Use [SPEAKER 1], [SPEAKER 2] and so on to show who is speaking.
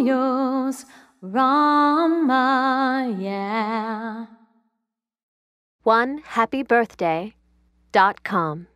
[SPEAKER 1] Yours, Rama, yeah.
[SPEAKER 2] One happy birthday dot com.